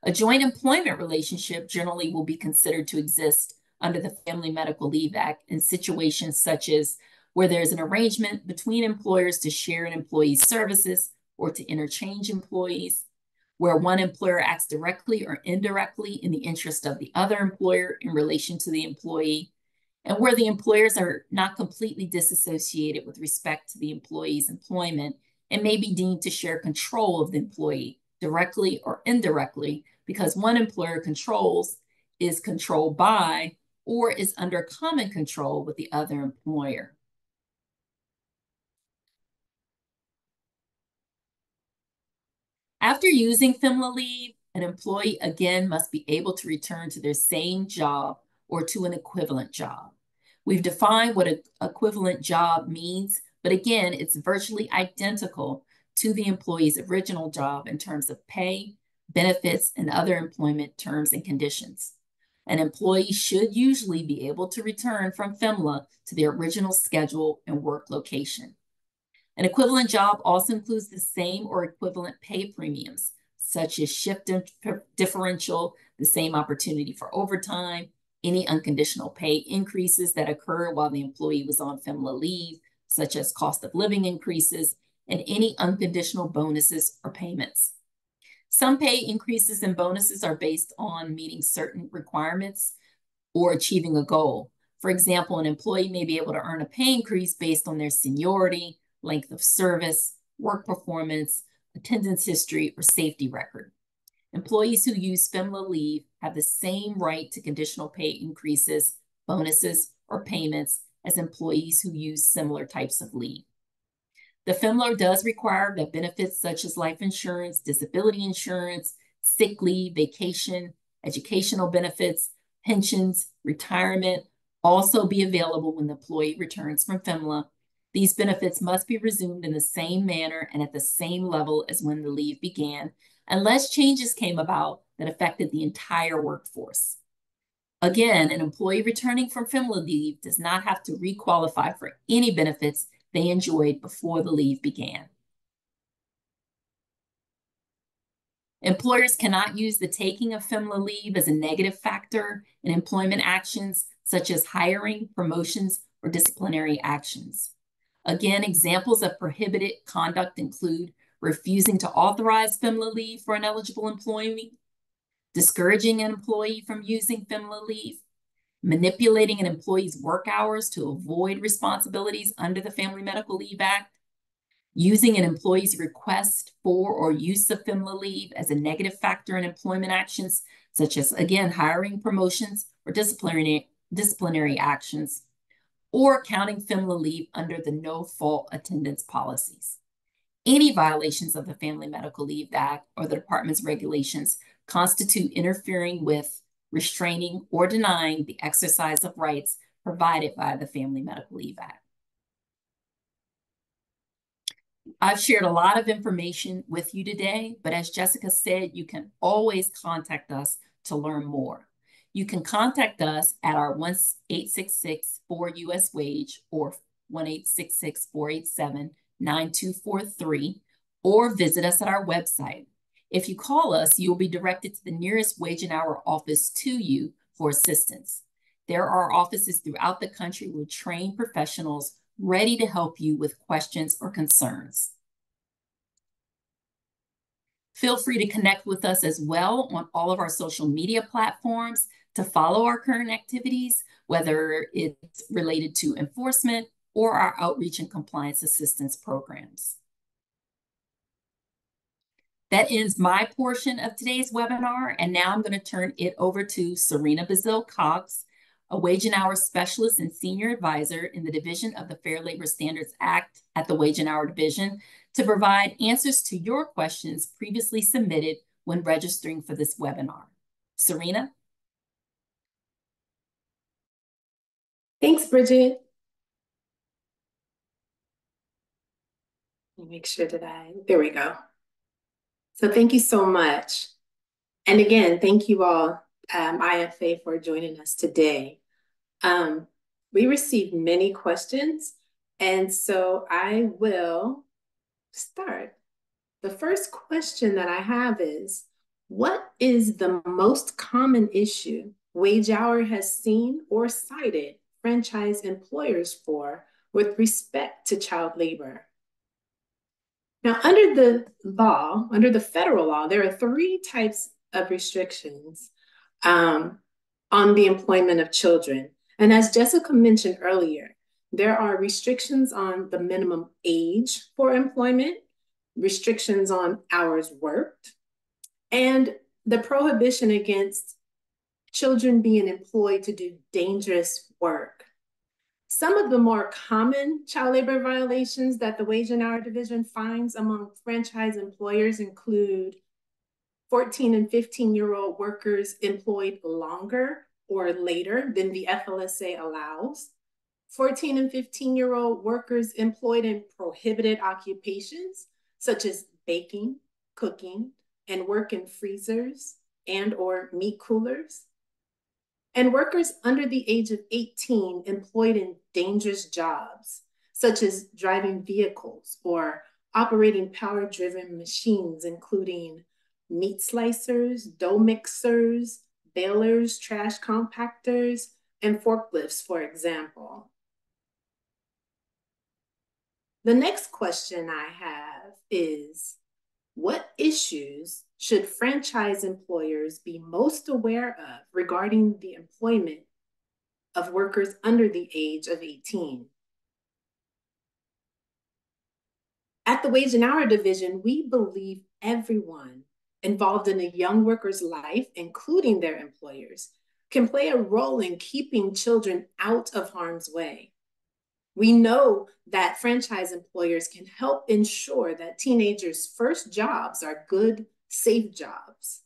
A joint employment relationship generally will be considered to exist under the Family Medical Leave Act in situations such as where there's an arrangement between employers to share an employee's services or to interchange employees, where one employer acts directly or indirectly in the interest of the other employer in relation to the employee, and where the employers are not completely disassociated with respect to the employee's employment and may be deemed to share control of the employee directly or indirectly because one employer controls, is controlled by, or is under common control with the other employer. After using FMLA leave, an employee again must be able to return to their same job or to an equivalent job. We've defined what an equivalent job means, but again, it's virtually identical to the employee's original job in terms of pay, benefits, and other employment terms and conditions. An employee should usually be able to return from FMLA to their original schedule and work location. An equivalent job also includes the same or equivalent pay premiums, such as shift differential, the same opportunity for overtime, any unconditional pay increases that occur while the employee was on FMLA leave, such as cost of living increases, and any unconditional bonuses or payments. Some pay increases and bonuses are based on meeting certain requirements or achieving a goal. For example, an employee may be able to earn a pay increase based on their seniority, length of service, work performance, attendance history, or safety record. Employees who use FMLA leave have the same right to conditional pay increases, bonuses, or payments as employees who use similar types of leave. The FMLA does require that benefits such as life insurance, disability insurance, sick leave, vacation, educational benefits, pensions, retirement also be available when the employee returns from FMLA. These benefits must be resumed in the same manner and at the same level as when the leave began, unless changes came about that affected the entire workforce. Again, an employee returning from FMLA leave does not have to requalify for any benefits they enjoyed before the leave began. Employers cannot use the taking of FMLA leave as a negative factor in employment actions such as hiring, promotions, or disciplinary actions. Again, examples of prohibited conduct include refusing to authorize FMLA leave for an eligible employee, discouraging an employee from using FMLA leave, manipulating an employee's work hours to avoid responsibilities under the Family Medical Leave Act, using an employee's request for or use of FMLA leave as a negative factor in employment actions, such as, again, hiring, promotions, or disciplinary, disciplinary actions, or counting FMLA leave under the no-fault attendance policies. Any violations of the Family Medical Leave Act or the department's regulations constitute interfering with restraining, or denying the exercise of rights provided by the Family Medical Leave Act. I've shared a lot of information with you today, but as Jessica said, you can always contact us to learn more. You can contact us at our 1-866-4-US-WAGE or 1-866-487-9243 or visit us at our website, if you call us, you will be directed to the nearest wage and hour office to you for assistance. There are offices throughout the country with trained professionals ready to help you with questions or concerns. Feel free to connect with us as well on all of our social media platforms to follow our current activities, whether it's related to enforcement or our outreach and compliance assistance programs. That ends my portion of today's webinar, and now I'm going to turn it over to Serena Bazil Cox, a wage and hour specialist and senior advisor in the Division of the Fair Labor Standards Act at the Wage and Hour Division, to provide answers to your questions previously submitted when registering for this webinar. Serena? Thanks, Bridget. Let me make sure that I, there we go. So thank you so much. And again, thank you all, um, IFA, for joining us today. Um, we received many questions, and so I will start. The first question that I have is, what is the most common issue Wage Hour has seen or cited franchise employers for with respect to child labor? Now, under the law, under the federal law, there are three types of restrictions um, on the employment of children. And as Jessica mentioned earlier, there are restrictions on the minimum age for employment, restrictions on hours worked, and the prohibition against children being employed to do dangerous work. Some of the more common child labor violations that the Wage and Hour Division finds among franchise employers include 14 and 15 year old workers employed longer or later than the FLSA allows, 14 and 15 year old workers employed in prohibited occupations such as baking, cooking, and work in freezers and or meat coolers, and workers under the age of 18 employed in dangerous jobs, such as driving vehicles or operating power driven machines, including meat slicers, dough mixers, balers, trash compactors, and forklifts, for example. The next question I have is, what issues should franchise employers be most aware of regarding the employment of workers under the age of 18? At the Wage and Hour Division, we believe everyone involved in a young worker's life, including their employers, can play a role in keeping children out of harm's way. We know that franchise employers can help ensure that teenagers' first jobs are good, safe jobs.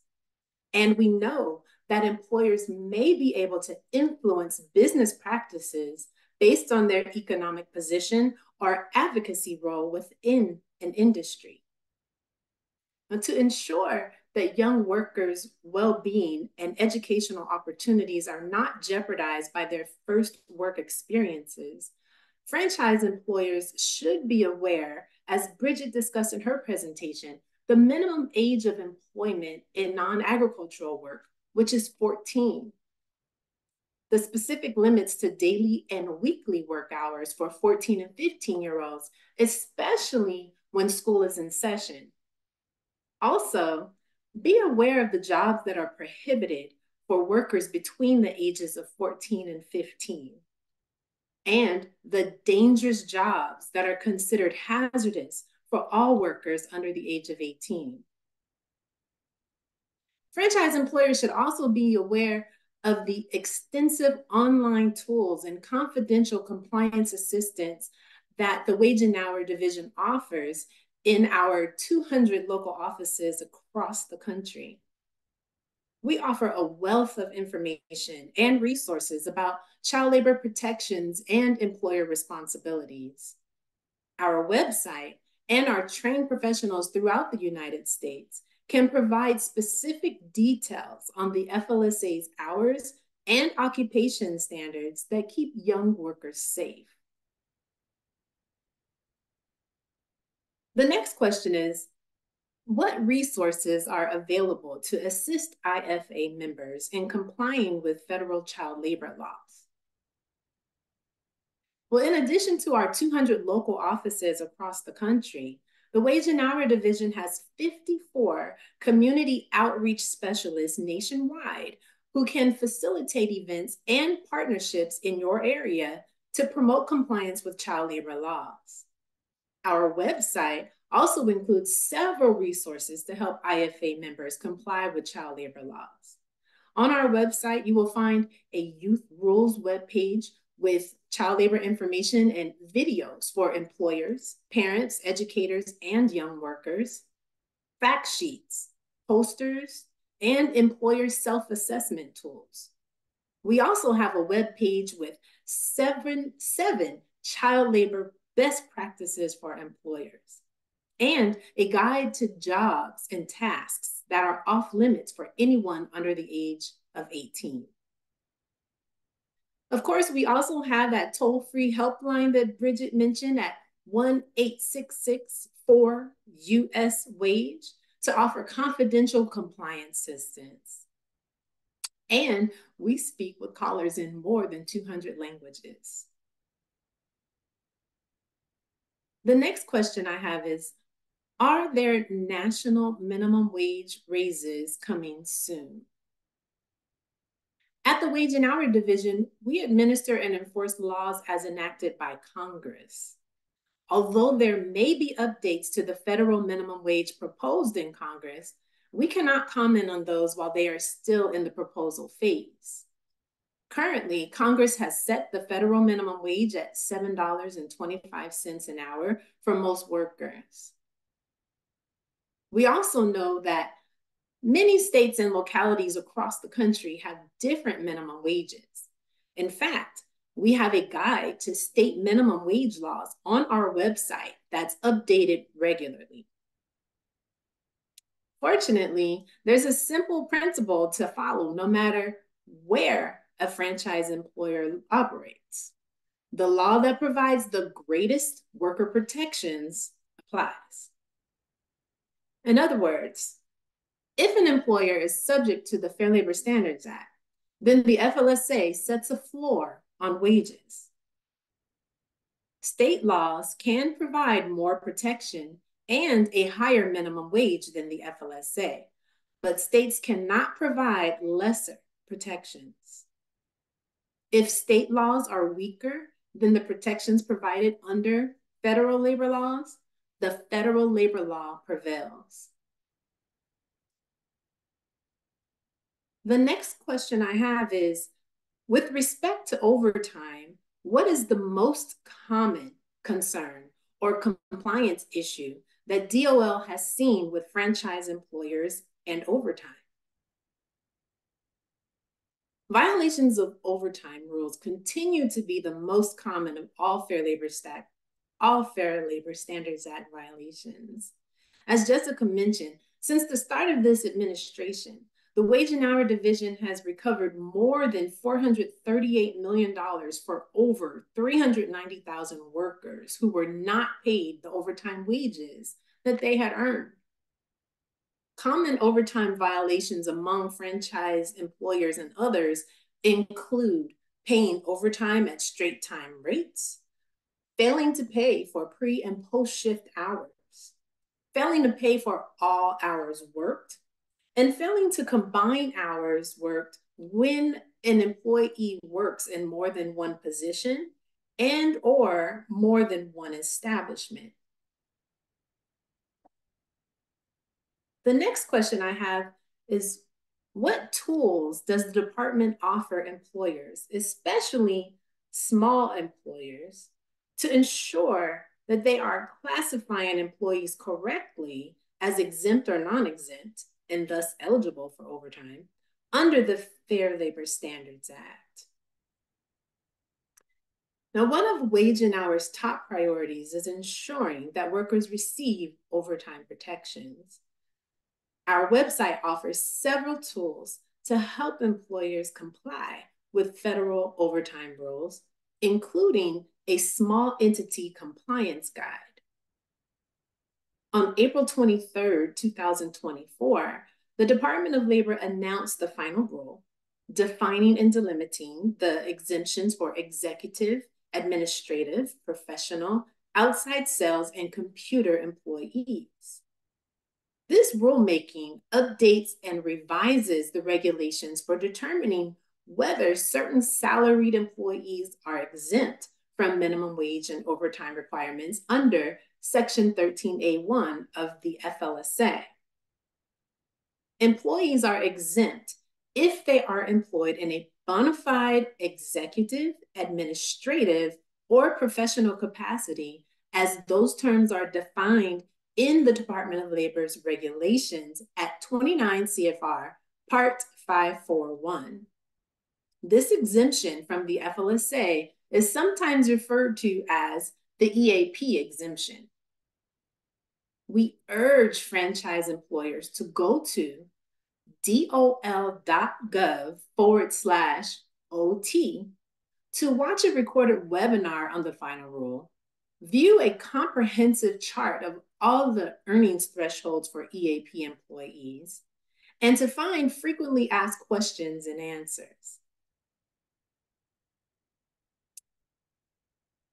And we know that employers may be able to influence business practices based on their economic position or advocacy role within an industry. To ensure that young workers' well-being and educational opportunities are not jeopardized by their first work experiences, franchise employers should be aware, as Bridget discussed in her presentation, the minimum age of employment in non-agricultural work, which is 14 the specific limits to daily and weekly work hours for 14 and 15 year olds, especially when school is in session. Also, be aware of the jobs that are prohibited for workers between the ages of 14 and 15, and the dangerous jobs that are considered hazardous for all workers under the age of 18. Franchise employers should also be aware of the extensive online tools and confidential compliance assistance that the Wage and Hour Division offers in our 200 local offices across the country. We offer a wealth of information and resources about child labor protections and employer responsibilities. Our website and our trained professionals throughout the United States can provide specific details on the FLSA's hours and occupation standards that keep young workers safe. The next question is, what resources are available to assist IFA members in complying with federal child labor laws? Well, in addition to our 200 local offices across the country, the Wage and Hour Division has 54 community outreach specialists nationwide who can facilitate events and partnerships in your area to promote compliance with child labor laws. Our website also includes several resources to help IFA members comply with child labor laws. On our website, you will find a youth rules webpage with child labor information and videos for employers, parents, educators, and young workers, fact sheets, posters, and employer self-assessment tools. We also have a web page with seven, seven child labor best practices for employers and a guide to jobs and tasks that are off limits for anyone under the age of 18. Of course, we also have that toll free helpline that Bridget mentioned at 1 866 4 US Wage to offer confidential compliance assistance. And we speak with callers in more than 200 languages. The next question I have is Are there national minimum wage raises coming soon? At the Wage and Hour Division, we administer and enforce laws as enacted by Congress. Although there may be updates to the federal minimum wage proposed in Congress, we cannot comment on those while they are still in the proposal phase. Currently, Congress has set the federal minimum wage at $7.25 an hour for most workers. We also know that Many states and localities across the country have different minimum wages. In fact, we have a guide to state minimum wage laws on our website that's updated regularly. Fortunately, there's a simple principle to follow no matter where a franchise employer operates. The law that provides the greatest worker protections applies. In other words, if an employer is subject to the Fair Labor Standards Act, then the FLSA sets a floor on wages. State laws can provide more protection and a higher minimum wage than the FLSA, but states cannot provide lesser protections. If state laws are weaker than the protections provided under federal labor laws, the federal labor law prevails. The next question I have is, with respect to overtime, what is the most common concern or compliance issue that DOL has seen with franchise employers and overtime? Violations of overtime rules continue to be the most common of all Fair Labor Stack, all Fair Labor Standards Act violations. As Jessica mentioned, since the start of this administration, the Wage and Hour Division has recovered more than $438 million for over 390,000 workers who were not paid the overtime wages that they had earned. Common overtime violations among franchise employers and others include paying overtime at straight time rates, failing to pay for pre and post shift hours, failing to pay for all hours worked, and failing to combine hours worked when an employee works in more than one position and or more than one establishment. The next question I have is what tools does the department offer employers, especially small employers, to ensure that they are classifying employees correctly as exempt or non-exempt and thus eligible for overtime under the Fair Labor Standards Act. Now, one of Wage and Hour's top priorities is ensuring that workers receive overtime protections. Our website offers several tools to help employers comply with federal overtime rules, including a small entity compliance guide. On April 23, 2024, the Department of Labor announced the final rule defining and delimiting the exemptions for executive, administrative, professional, outside sales, and computer employees. This rulemaking updates and revises the regulations for determining whether certain salaried employees are exempt from minimum wage and overtime requirements under Section 13A1 of the FLSA. Employees are exempt if they are employed in a bona fide executive, administrative, or professional capacity, as those terms are defined in the Department of Labor's regulations at 29 CFR Part 541. This exemption from the FLSA is sometimes referred to as the EAP exemption. We urge franchise employers to go to dol.gov forward slash OT to watch a recorded webinar on the final rule, view a comprehensive chart of all the earnings thresholds for EAP employees, and to find frequently asked questions and answers.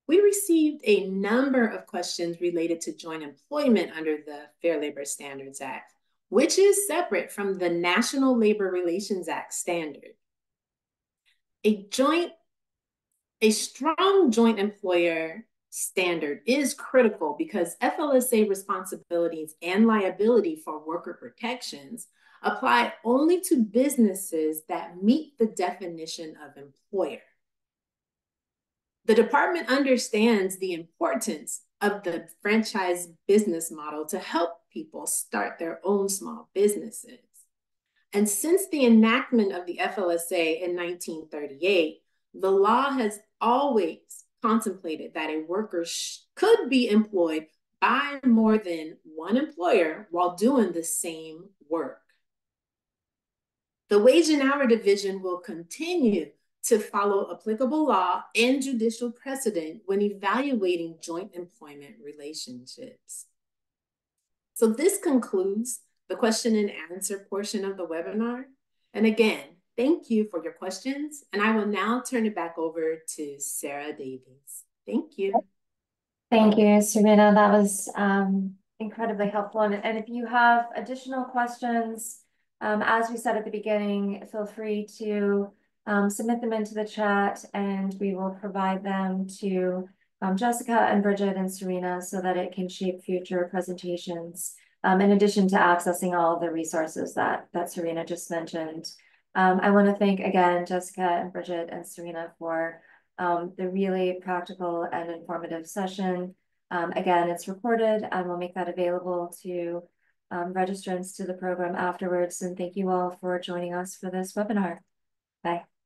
We received a number of questions related to joint employment under the Fair Labor Standards Act, which is separate from the National Labor Relations Act standard. A joint, a strong joint employer standard is critical because FLSA responsibilities and liability for worker protections apply only to businesses that meet the definition of employer. The department understands the importance of the franchise business model to help people start their own small businesses. And since the enactment of the FLSA in 1938, the law has always contemplated that a worker could be employed by more than one employer while doing the same work. The Wage and Hour Division will continue to follow applicable law and judicial precedent when evaluating joint employment relationships. So this concludes the question and answer portion of the webinar. And again, thank you for your questions. And I will now turn it back over to Sarah Davies. Thank you. Thank you, Serena. That was um incredibly helpful. And, and if you have additional questions, um, as we said at the beginning, feel free to um, submit them into the chat and we will provide them to um, Jessica and Bridget and Serena so that it can shape future presentations. Um, in addition to accessing all the resources that, that Serena just mentioned. Um, I want to thank again Jessica and Bridget and Serena for um, the really practical and informative session. Um, again, it's recorded and we'll make that available to um, registrants to the program afterwards. And thank you all for joining us for this webinar. Bye.